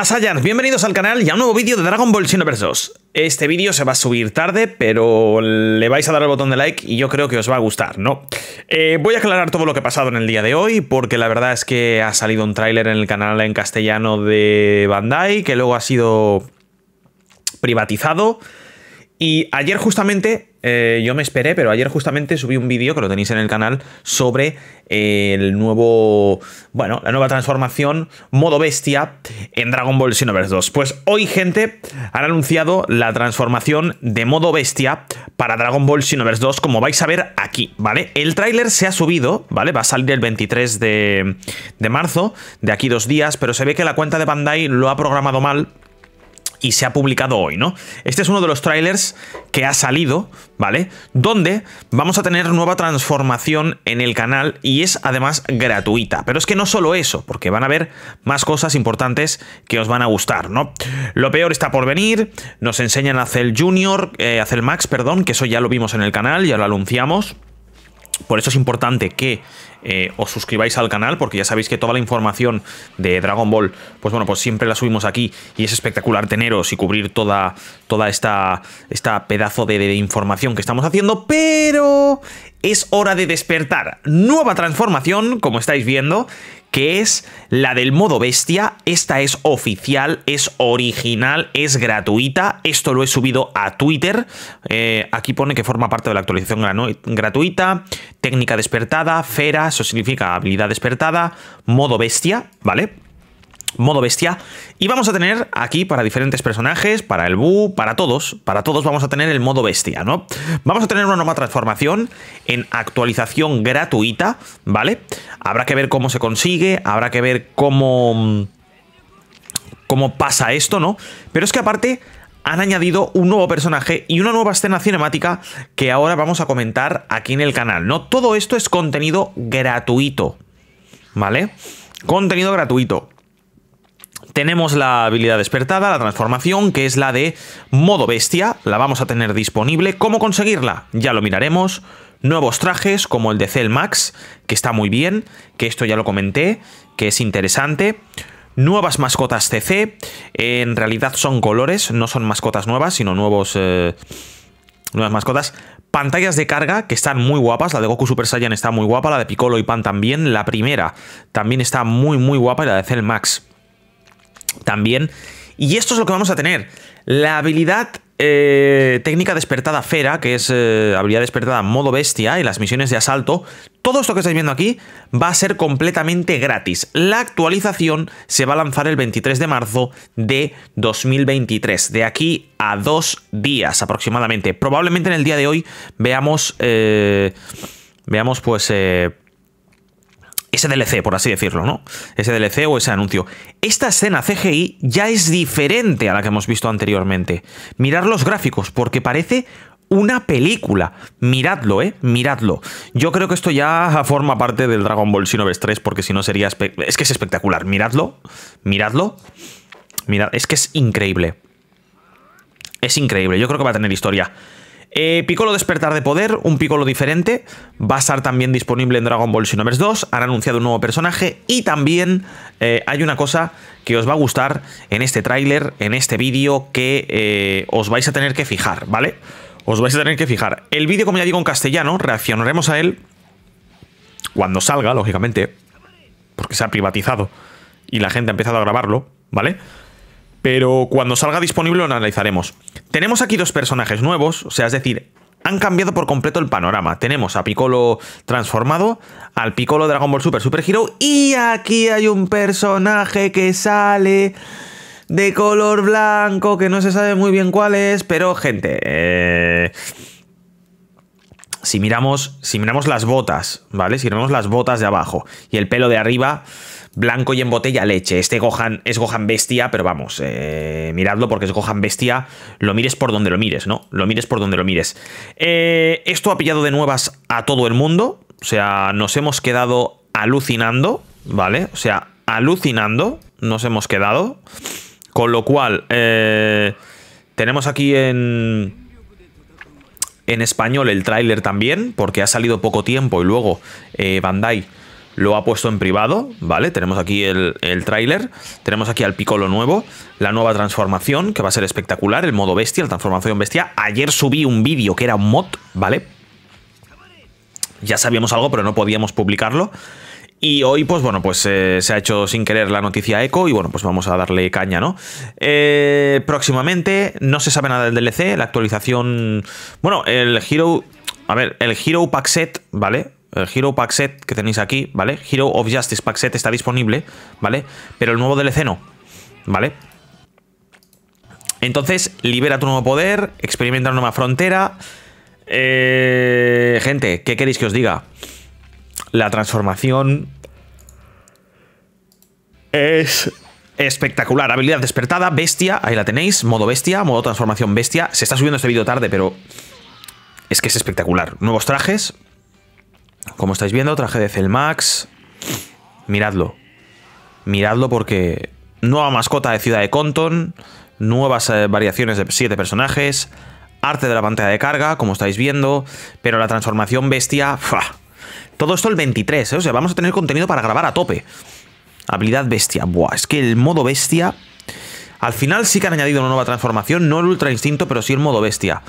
Hola Saiyans, bienvenidos al canal y a un nuevo vídeo de Dragon Ball Xenoverse 2. Este vídeo se va a subir tarde, pero le vais a dar el botón de like y yo creo que os va a gustar, ¿no? Eh, voy a aclarar todo lo que ha pasado en el día de hoy, porque la verdad es que ha salido un tráiler en el canal en castellano de Bandai, que luego ha sido privatizado. Y ayer justamente eh, yo me esperé, pero ayer justamente subí un vídeo que lo tenéis en el canal sobre eh, el nuevo, bueno, la nueva transformación modo bestia en Dragon Ball Xenoverse 2. Pues hoy, gente, han anunciado la transformación de modo bestia para Dragon Ball Xenoverse 2, como vais a ver aquí, ¿vale? El tráiler se ha subido, ¿vale? Va a salir el 23 de, de marzo, de aquí dos días, pero se ve que la cuenta de Bandai lo ha programado mal y se ha publicado hoy, ¿no? Este es uno de los trailers que ha salido, ¿vale? Donde vamos a tener nueva transformación en el canal y es además gratuita. Pero es que no solo eso, porque van a haber más cosas importantes que os van a gustar, ¿no? Lo peor está por venir, nos enseñan a hacer Junior, eh, a hacer Max, perdón, que eso ya lo vimos en el canal, ya lo anunciamos. Por eso es importante que eh, os suscribáis al canal, porque ya sabéis que toda la información de Dragon Ball, pues bueno, pues siempre la subimos aquí y es espectacular teneros y cubrir toda, toda esta, esta pedazo de, información que estamos haciendo, pero es hora de despertar. Nueva transformación, como estáis viendo, que es la del modo bestia. Esta es oficial, es original, es gratuita. Esto lo he subido a Twitter. Eh, aquí pone que forma parte de la actualización gratuita. Técnica despertada, Fera, eso significa habilidad despertada. Modo bestia, ¿vale? modo bestia. Y vamos a tener aquí para diferentes personajes, para el Bu, para todos, para todos vamos a tener el modo bestia, ¿no? Vamos a tener una nueva transformación en actualización gratuita, ¿vale? Habrá que ver cómo se consigue, habrá que ver cómo... cómo pasa esto, ¿no? Pero es que aparte han añadido un nuevo personaje y una nueva escena cinemática que ahora vamos a comentar aquí en el canal, ¿no? Todo esto es contenido gratuito, ¿vale? Contenido gratuito. Tenemos la habilidad despertada, la transformación, que es la de modo bestia. La vamos a tener disponible. ¿Cómo conseguirla? Ya lo miraremos. Nuevos trajes, como el de Cell Max, que está muy bien, que esto ya lo comenté, que es interesante. Nuevas mascotas CC, en realidad son colores, no son mascotas nuevas, sino nuevos... Eh, nuevas mascotas. Pantallas de carga que están muy guapas. La de Goku Super Saiyan está muy guapa. La de Piccolo y Pan también. La primera también está muy, muy guapa. Y la de Cell Max también. Y esto es lo que vamos a tener. La habilidad eh, técnica despertada Fera, que es eh, habilidad despertada modo bestia y las misiones de asalto, todo esto que estáis viendo aquí va a ser completamente gratis. La actualización se va a lanzar el 23 de marzo de 2023, de aquí a dos días aproximadamente. Probablemente en el día de hoy veamos, eh, veamos pues ese DLC, por así decirlo, ¿no? Ese DLC o ese anuncio. Esta escena CGI ya es diferente a la que hemos visto anteriormente. Mirad los gráficos, porque parece una película. Miradlo, ¿eh? Miradlo. Yo creo que esto ya forma parte del Dragon Ball Xenoverse 3, porque si no sería... Es que es espectacular. Miradlo. Miradlo. Mirad, es que es increíble. Es increíble. Yo creo que va a tener historia. Eh, Piccolo Despertar de Poder, un Piccolo diferente, va a estar también disponible en Dragon Ball Xenoverse 2, han anunciado un nuevo personaje y también eh, hay una cosa que os va a gustar en este tráiler, en este vídeo, que eh, os vais a tener que fijar, ¿vale? Os vais a tener que fijar. El vídeo, como ya digo en castellano, reaccionaremos a él cuando salga, lógicamente, porque se ha privatizado y la gente ha empezado a grabarlo, ¿vale? Pero cuando salga disponible lo analizaremos. Tenemos aquí dos personajes nuevos, o sea, es decir, han cambiado por completo el panorama. Tenemos a Piccolo transformado, al Piccolo Dragon Ball Super Super Hero y aquí hay un personaje que sale de color blanco que no se sabe muy bien cuál es, pero gente, eh, si miramos si miramos las botas, ¿vale? Si miramos las botas de abajo y el pelo de arriba, blanco y en botella leche. Este Gohan es Gohan bestia, pero vamos, eh, miradlo porque es Gohan bestia, lo mires por donde lo mires, ¿no? Lo mires por donde lo mires. Eh, esto ha pillado de nuevas a todo el mundo, o sea, nos hemos quedado alucinando, ¿vale? O sea, alucinando nos hemos quedado, con lo cual eh, tenemos aquí en en español el tráiler también, porque ha salido poco tiempo y luego Bandai lo ha puesto en privado, ¿vale? Tenemos aquí el, el tráiler, tenemos aquí al Piccolo nuevo, la nueva transformación, que va a ser espectacular, el modo bestia, la transformación bestia. Ayer subí un vídeo que era un mod, ¿vale? Ya sabíamos algo, pero no podíamos publicarlo. Y hoy, pues bueno, pues eh, se ha hecho sin querer la noticia eco y bueno, pues vamos a darle caña, ¿no? Eh, próximamente, no se sabe nada del DLC, la actualización... Bueno, el Hero... A ver, el Hero Pack Set, ¿vale? El Hero Pack Set que tenéis aquí, ¿vale? Hero of Justice Pack Set está disponible, ¿vale? Pero el nuevo DLC no, ¿vale? Entonces, libera tu nuevo poder, experimenta una nueva frontera. Eh, gente, ¿qué queréis que os diga? La transformación es espectacular. Habilidad despertada, bestia, ahí la tenéis, modo bestia, modo transformación bestia. Se está subiendo este vídeo tarde, pero es que es espectacular. Nuevos trajes, como estáis viendo, traje de Celmax. Miradlo. Miradlo porque nueva mascota de Ciudad de Compton, nuevas eh, variaciones de siete personajes, arte de la pantalla de carga, como estáis viendo, pero la transformación bestia... Todo esto el 23, ¿eh? o sea, vamos a tener contenido para grabar a tope. Habilidad bestia. Buah, es que el modo bestia... Al final sí que han añadido una nueva transformación, no el ultra instinto, pero sí el modo bestia.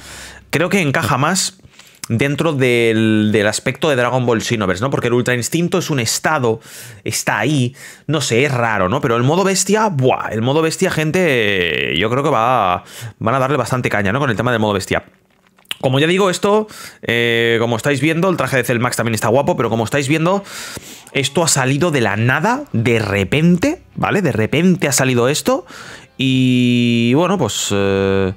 Creo que encaja más dentro del, aspecto de Dragon Ball Xenoverse, ¿no? Porque el Ultra Instinto es un estado, está ahí, no sé, es raro, ¿no? Pero el modo bestia, ¡buah! El modo bestia, gente, yo creo que va, van a darle bastante caña, ¿no? Con el tema del modo bestia. Como ya digo, esto, eh, como estáis viendo, el traje de Cellmax también está guapo, pero como estáis viendo, esto ha salido de la nada, de repente, ¿vale? De repente ha salido esto. Y bueno, pues... Eh,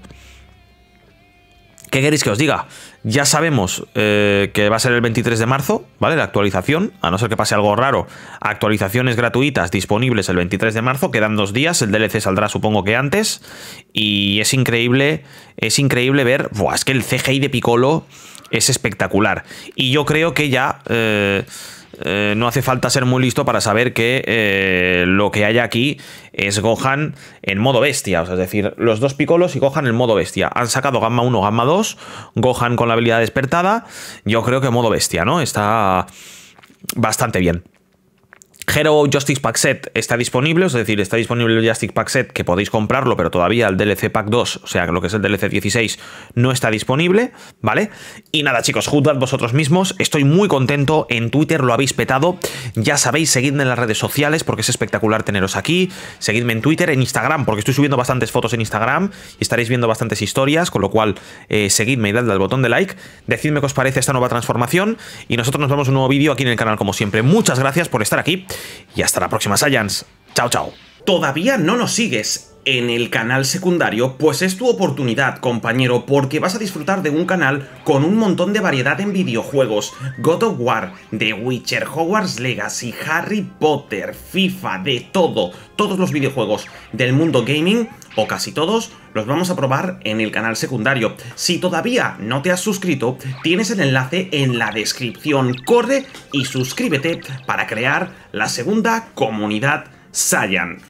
¿Qué queréis que os diga? Ya sabemos eh, que va a ser el 23 de marzo, ¿vale? La actualización, a no ser que pase algo raro. Actualizaciones gratuitas disponibles el 23 de marzo, quedan dos días, el DLC saldrá supongo que antes. Y es increíble, es increíble ver, Buah, es que el CGI de Piccolo es espectacular. Y yo creo que ya... Eh, eh, no hace falta ser muy listo para saber que eh, lo que hay aquí es Gohan en modo bestia. es decir, los dos picolos y Gohan en modo bestia. Han sacado Gamma 1, Gamma 2, Gohan con la habilidad despertada. Yo creo que modo bestia, ¿no? Está bastante bien. Hero Justice Pack Set está disponible, es decir, está disponible el Justice Pack Set que podéis comprarlo, pero todavía el DLC Pack 2, o sea, lo que es el DLC 16, no está disponible, ¿vale? Y nada, chicos, juzgad vosotros mismos, estoy muy contento, en Twitter lo habéis petado, ya sabéis, seguidme en las redes sociales porque es espectacular teneros aquí, seguidme en Twitter, en Instagram, porque estoy subiendo bastantes fotos en Instagram y estaréis viendo bastantes historias, con lo cual eh, seguidme y dadle al botón de like, decidme qué os parece esta nueva transformación y nosotros nos vemos un nuevo vídeo aquí en el canal como siempre. Muchas gracias por estar aquí y hasta la próxima, Science. Chao, chao. ¿Todavía no nos sigues en el canal secundario? Pues es tu oportunidad, compañero, porque vas a disfrutar de un canal con un montón de variedad en videojuegos. God of War, The Witcher, Hogwarts Legacy, Harry Potter, FIFA, de todo. Todos los videojuegos del mundo gaming, o casi todos, los vamos a probar en el canal secundario. Si todavía no te has suscrito, tienes el enlace en la descripción. Corre y suscríbete para crear la segunda comunidad Saiyan.